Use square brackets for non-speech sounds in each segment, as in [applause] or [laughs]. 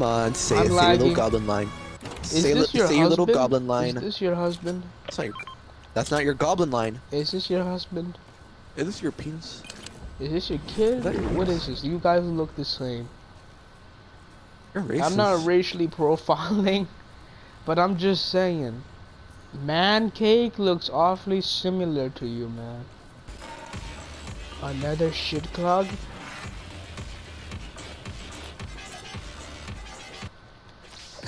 Come on, say I'm it. Say your little goblin line. Is say this your say your little goblin line. Is this your husband? That's not your, that's not your goblin line. Is this your husband? Is this your penis? Is this your kid? Is your What is this? You guys look the same. You're racist. I'm not racially [laughs] profiling, but I'm just saying. Man cake looks awfully similar to you, man. Another shit clog?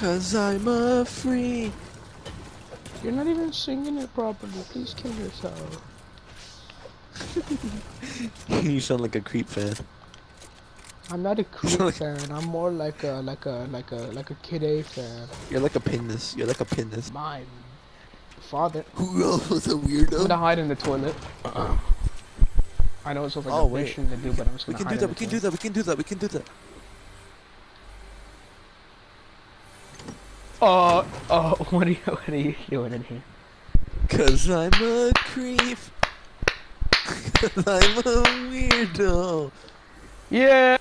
Cause I'm a freak. You're not even singing it properly. Please kill yourself. [laughs] you sound like a creep fan. I'm not a creep [laughs] Like- fan. I'm more like a like a like a like a kid A fan. You're like a penis. You're like a penis. My father. Who else was a I'm gonna weirdo? hide in the toilet. Uh-uh. I know it's like Oh, a wait. to do, but I'm just We gonna we can hide do that. in We the can do that. We can do that. We can do that. Oh, oh, [laughs] what are you, what are you doing in here? Cause I'm a creep. Cause [laughs] I'm a weirdo. Yeah.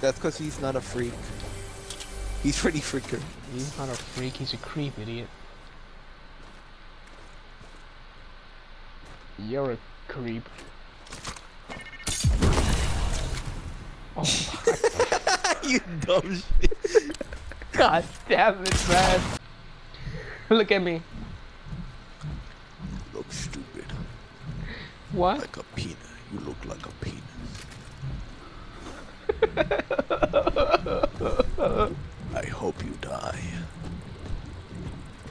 That's cause he's not a freak. He's pretty freaker. He's not a freak. He's a creep, idiot. You're a creep. [laughs] Oh you dumb shit. God damn it, man. Look at me. Look stupid. What? Like a penis. You look like a penis. I hope you die.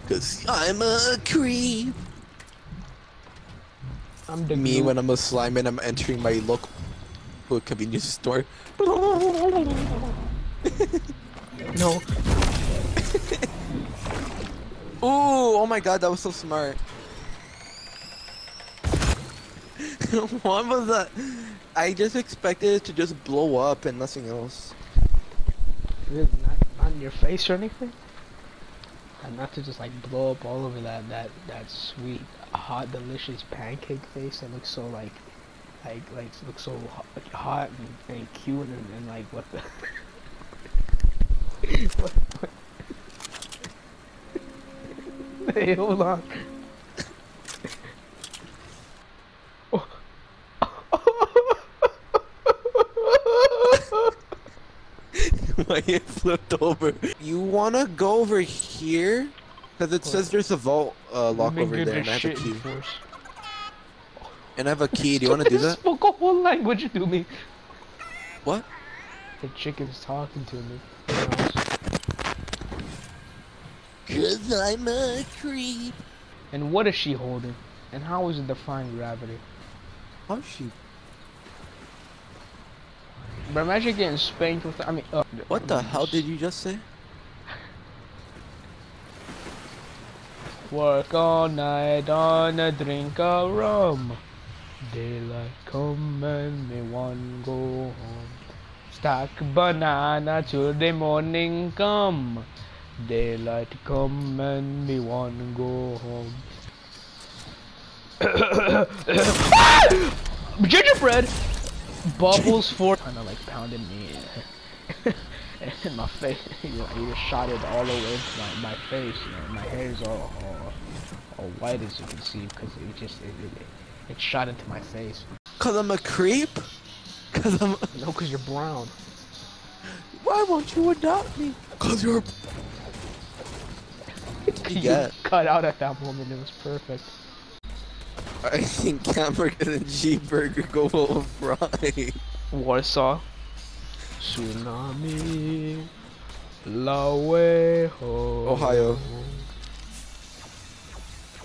Cause I'm a creep. I'm the Me Groot. when I'm a slime and I'm entering my local convenience store. No. Ooh, oh my god, that was so smart. [laughs] what was that? I just expected it to just blow up and nothing else. Not, in your face or anything? And not to just like blow up all over that that that sweet, hot, delicious pancake face that looks so like, like like looks so hot, hot and, and cute and, and like what the. [laughs] what, what? Hey, hold on. [laughs] My it flipped over? You wanna go over here? Cause it says there's a vault uh, lock over there, and I have a key. And I have a key. Do you [laughs] wanna do that? Spoke a whole language to me. What? The chicken's talking to me. Cause I'm a creep. And what is she holding? And how is it defying gravity? How's she? But imagine getting spanked with. I mean, uh, What the hell did you just say? Work all night on a drink of rum. Daylight come and me one go home. Stack banana till the morning come. Daylight come and me one go home. [coughs] Gingerbread! Bubbles [laughs] for kinda like pounded me [laughs] in my face. [laughs] You know, he just shot it all the way into my, my face. You know, my hair is all, all, all white as you can see because it just it, it, it shot into my face. Cause I'm a creep? Cause I'm. No, because you're brown. Why won't you adopt me? Cause you're. You [laughs] cut out at that moment. It was perfect. I think hamburger and cheeseburger go well fry. Warsaw. Tsunami. Lawe ho. Ohio.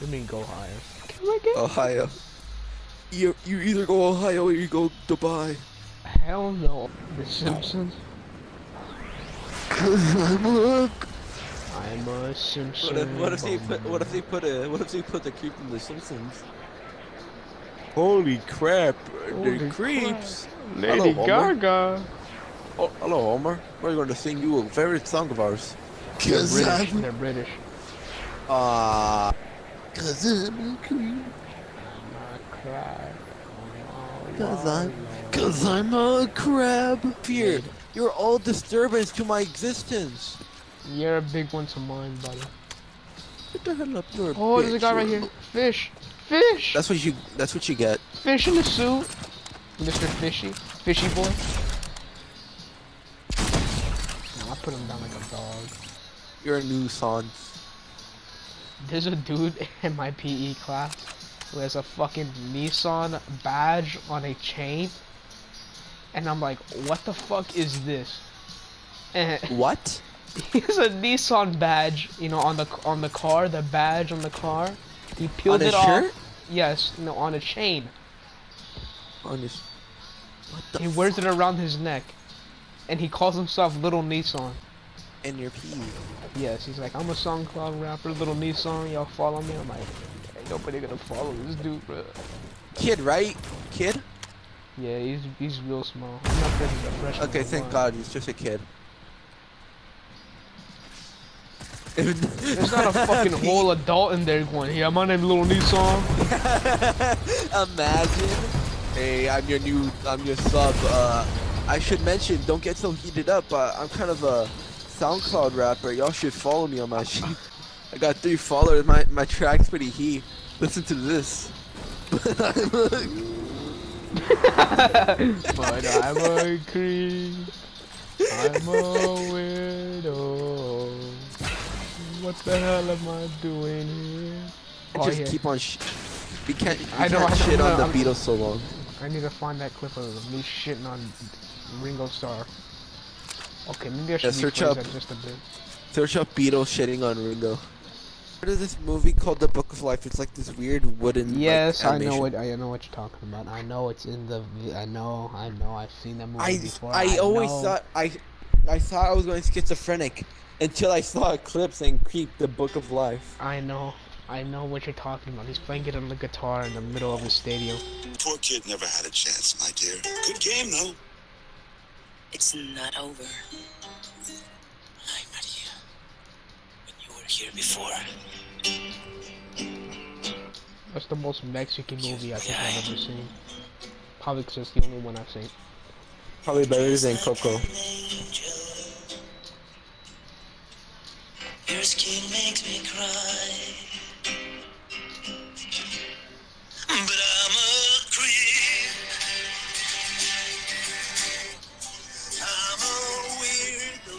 You mean go higher? Can I get? Ohio. You you either go Ohio or you go Dubai. Hell no. The Simpsons. Cause I'm a. I'm a Simpson. What if, what if they put what if they put a what if they put the creep in the Simpsons? Holy crap! Holy the creeps. crap. Lady Hello, Homer. Gaga. Oh, hello, Homer. We're going to sing you a favorite song of ours. They're Cause British. I'm They're British. ah. Cause I'm a creep. I cry. Cause I'm cause I'm a crab. Here, You're all disturbance to my existence. You're a big one to mine, buddy. Get the hell up, you're a Oh, there's a guy right here. Fish! Fish! That's what you. That's what you get. Fish in the suit. Mr. Fishy. Fishy boy. No, I put him down like a dog. You're a nuisance. There's a dude [laughs] in my PE class who has a fucking Nissan badge on a chain. And I'm like, what the fuck is this? What? [laughs] he has a Nissan badge, you know, on the on the car, the badge on the car. He peeled On it off. shirt? Yes, no, on a chain. On his. What the? He wears it around his neck. And he calls himself Little Nissan. in your pee. Yes, he's like, I'm a SoundCloud rapper, Little Nissan, y'all follow me? I'm like, ain't nobody gonna follow this dude, bro. Kid, right? Kid? Yeah, he's he's real small. I'm not sure he's a freshman. Okay, thank. God, he's just a kid. There's not a fucking [laughs] whole adult in there going, yeah, my name's Little Nissan. [laughs] Imagine. Hey, I'm your new, I'm your sub. Uh, I should mention, don't get so heated up. Uh, I'm kind of a SoundCloud rapper. Y'all should follow me on my shit. I got three followers. My my track's pretty heat. Listen to this. [laughs] but I'm a creep. I'm a weirdo. What the hell am I doing here? Oh, just yeah. keep on. Sh- we can't. We I know, can't I know, shit I on the I'm- Beatles so long. I need to find that clip of me shitting on Ringo Starr. Okay, maybe I should search up- just a bit. Search up Beatles shitting on Ringo. What is this movie called The Book of Life? It's like this weird wooden. like, Yes, I know what I know what you're talking about. I know it's in the. I know, I know. I've seen that movie I before. I always know. thought I I thought I was going schizophrenic until I saw a clip saying "Creep: The Book of Life." I know. I know what you're talking about. He's playing it on the guitar in the middle of the stadium. Poor kid never had a chance, my dear. Good game, though. It's not over. Hi, Maria. When you were here before, That's the most Mexican movie I think I've ever seen. Probably 'cause it's the only one I've seen. Probably better than Coco. Angel. Your skin makes me cry. But I'm a creep. I'm a weirdo.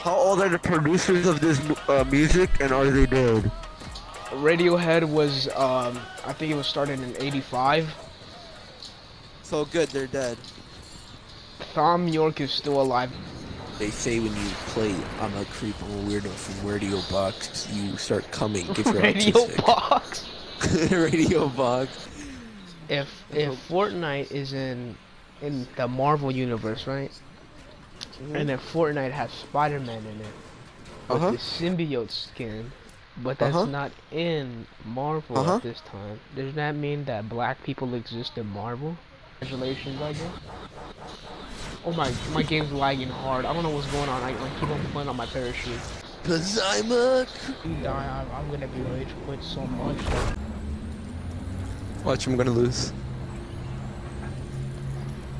How old are the producers of this uh, music, and are they dead? Radiohead was, um, I think it was started in '85. So good, they're dead. Thom Yorke is still alive. They say when you play "I'm a creep, I'm a weirdo" from Radio Box, you start coming. If you're Radio autistic. Box. [laughs] Radio Box. If if Fortnite is in in the Marvel universe, right? And if Fortnite has Spider-Man in it with Uh-huh. the symbiote skin, but that's Uh-huh. not in Marvel Uh-huh. at this time, does that mean that black people exist in Marvel? Congratulations, I guess. Oh my, my game's lagging hard. I don't know what's going on. I, I keep on playing on my parachute. Cause I'm a. I, I, I'm gonna be rage quit so much. Watch, I'm gonna lose.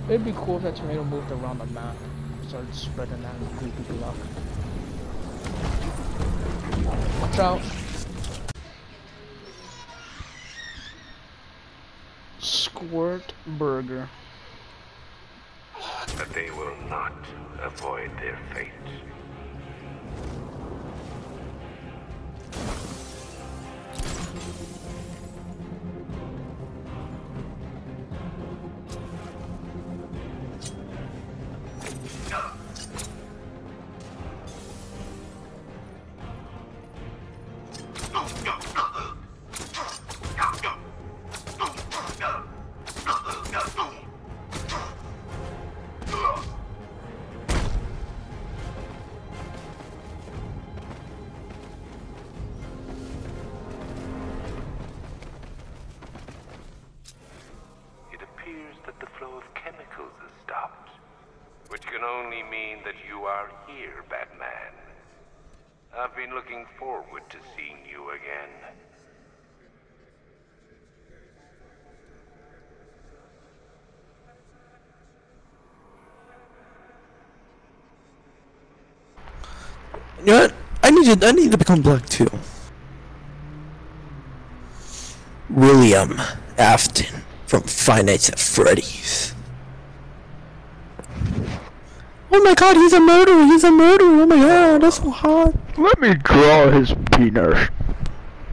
It'd be cool if that tornado moved around the map. Started spreading that creepy block. Watch out. Squirt burger. But they will not avoid their fate. You know what? I need to. I need to become black too. William Afton from Five Nights at Freddy's. Oh my God, he's a murderer! He's a murderer! Oh my God, that's so hot. Let me draw his penis.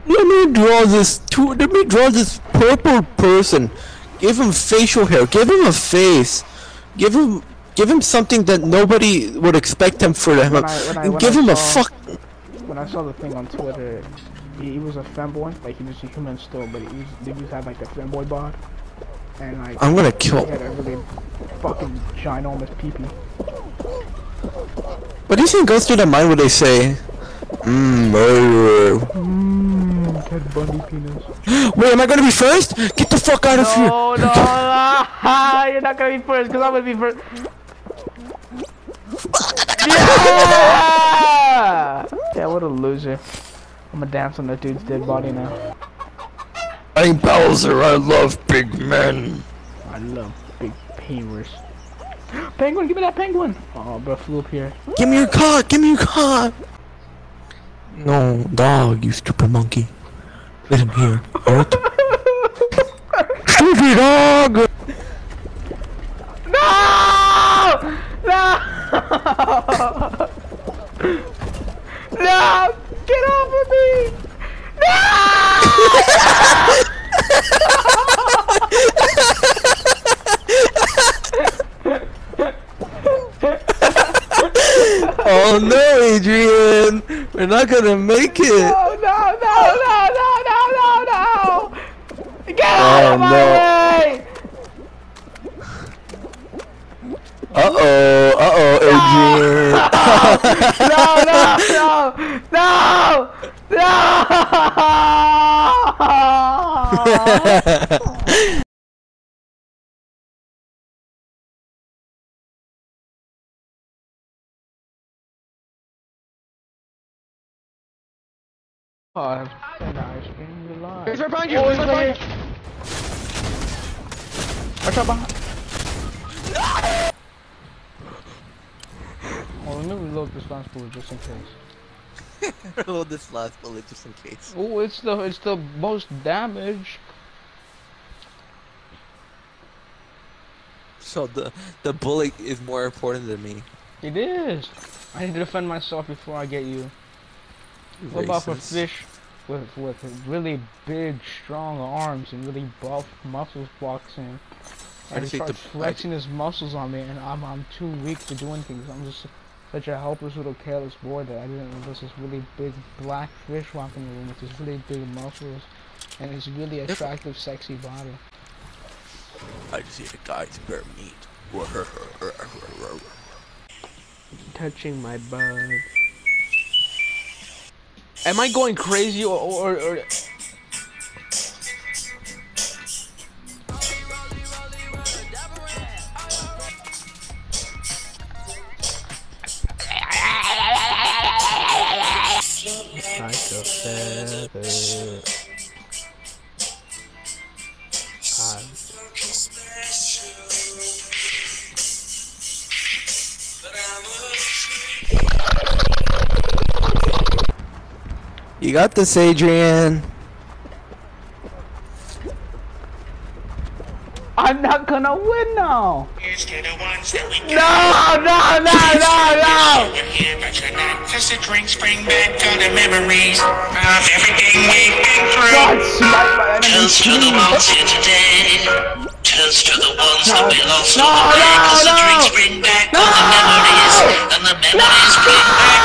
Let me draw this. Two, let me draw this purple person. Give him facial hair. Give him a face. Give him. Give him something that nobody would expect him for him. When I- when I- when give I him a fuck. When I saw the thing on Twitter, he, he was a femboy, like he was a human still, but he was, he just had like the femboy bod. And like, I'm gonna kill. he had a really fucking ginormous peepee. What do you think goes through their mind when they say, Mmm, murderer? Mmm, Ted Bundy penis. Wait, am I gonna be first? Get the fuck out of here! No, no, no, [laughs] you're not gonna be first, cause I'm gonna be first. Yeah! Yeah, what a loser. I'm gonna dance on that dude's dead body now. I'm Bowser, I love big men. I love big penguins. Penguin, give me that penguin! Oh, bro, flew up here. Give me your card, give me your card! No, dog, you stupid monkey. Let him here, Alright? [laughs] stupid dog! No! No! [laughs] no! Get off of me! No! [laughs] Oh no, Adrian! We're not gonna make it! No, no, no, no, no, no, no, no! Get out Oh, of my no. way! Uh No, no, no, no! No! Oh, I ice cream. Lying. He's right behind you, Oh, he's right behind you. Watch out behind. Oh, let me reload this last bullet just in case. [laughs] Reload this last bullet just in case. Oh, it's the it's the most damage. So the the bullet is more important than me. It is. I need to defend myself before I get you. What about for fish with with really big, strong arms and really buff muscles walks in? I And he starts flexing his muscles on me, and I'm I'm too weak to do anything. I'm just such a helpless little careless boy that I didn't know there's this really big black fish walking in the room with his really big muscles and his really attractive, sexy body. I just eat a guy's bare meat. Touching my bud. Am I going crazy or or, or feather? I You got this, Adrian. I'm not gonna win now. Here's the ones that we No, no, no, no, no. We're here, but you're not. Cause the drinks bring back all the memories of everything we've been God, through. smite my enemy. Toast to the ones here today. Toast to the ones that we lost No, on the way. no, Cause the no. drinks bring back all the memories. And the memories bring back